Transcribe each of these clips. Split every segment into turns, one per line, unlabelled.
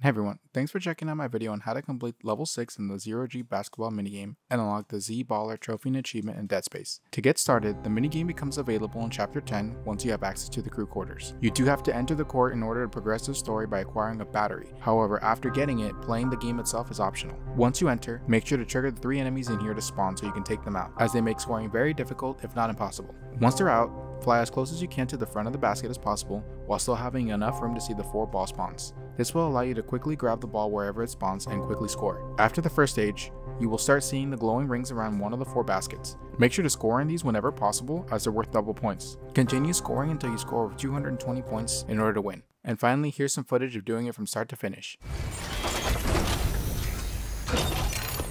Hey everyone, thanks for checking out my video on how to complete level 6 in the Zero G basketball minigame and unlock the Z Baller trophy and achievement in Dead Space. To get started, the minigame becomes available in chapter 10 once you have access to the crew quarters. You do have to enter the court in order to progress the story by acquiring a battery, however after getting it, playing the game itself is optional. Once you enter, make sure to trigger the 3 enemies in here to spawn so you can take them out, as they make scoring very difficult if not impossible. Once they're out, fly as close as you can to the front of the basket as possible while still having enough room to see the 4 ball spawns. This will allow you to quickly grab the ball wherever it spawns and quickly score. After the first stage, you will start seeing the glowing rings around one of the four baskets. Make sure to score in these whenever possible as they're worth double points. Continue scoring until you score over 220 points in order to win. And finally, here's some footage of doing it from start to finish.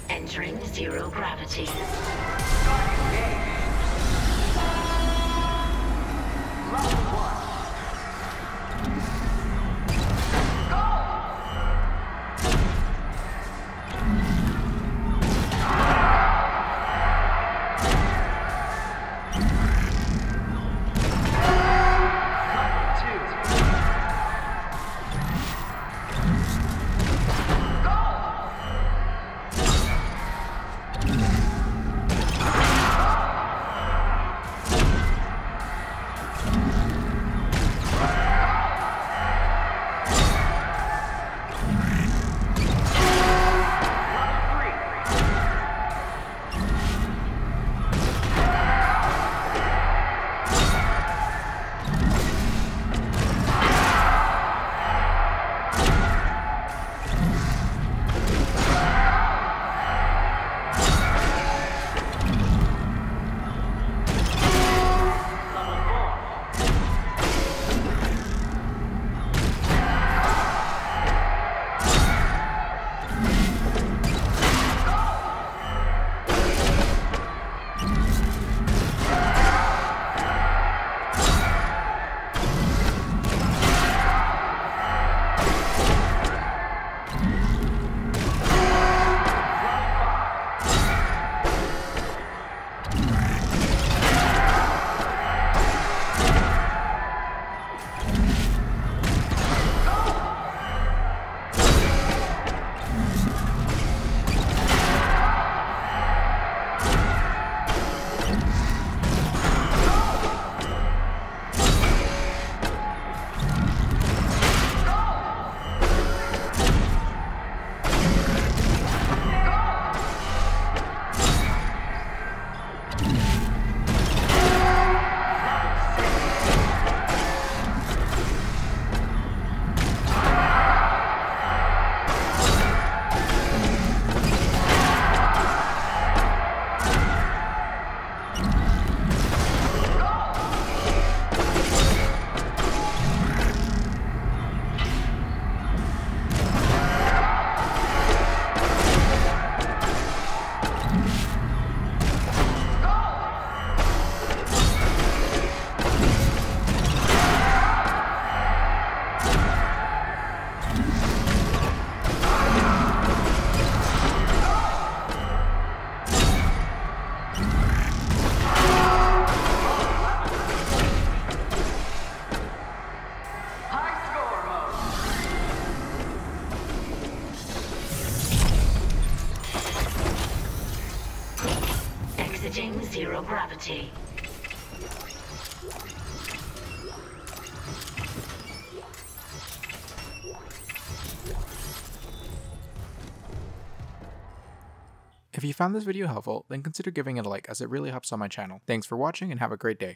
Entering zero gravity. Zero gravity.
If you found this video helpful, then consider giving it a like as it really helps on my channel. Thanks for watching and have a great day.